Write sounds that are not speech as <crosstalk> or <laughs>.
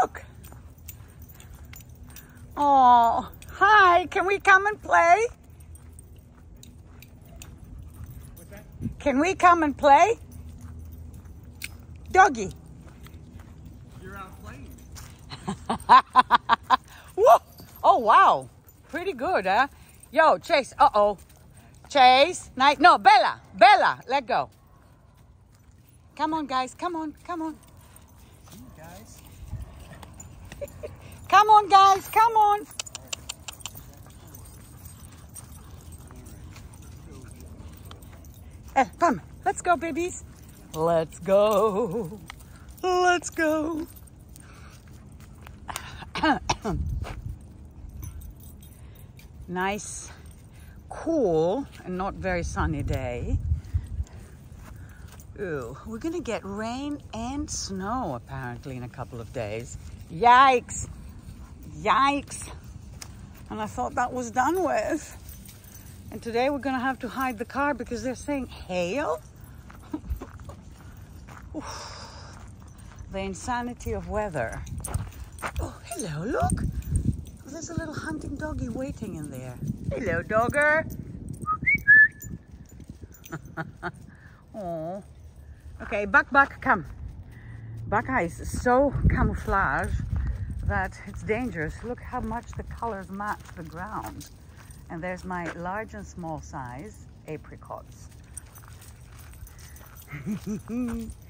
look. Oh, hi. Can we come and play? Can we come and play? Doggy. You're out playing. <laughs> Whoa. Oh, wow. Pretty good, huh? Yo, Chase. Uh-oh. Chase. Night. No, Bella. Bella. Let go. Come on, guys. Come on. Come on. guys. <laughs> Come on, guys. Come on. Eh, come. Let's go, babies. Let's go. Let's go. <coughs> nice, cool, and not very sunny day. Ooh, we're gonna get rain and snow apparently in a couple of days. Yikes! Yikes! And I thought that was done with. And today we're gonna have to hide the car because they're saying hail? <laughs> The insanity of weather. Oh, hello, look! There's a little hunting doggy waiting in there. Hello, dogger! <laughs> Okay, Buck Buck, come. Buckeye is so camouflage that it's dangerous. Look how much the colors match the ground. And there's my large and small size apricots. <laughs>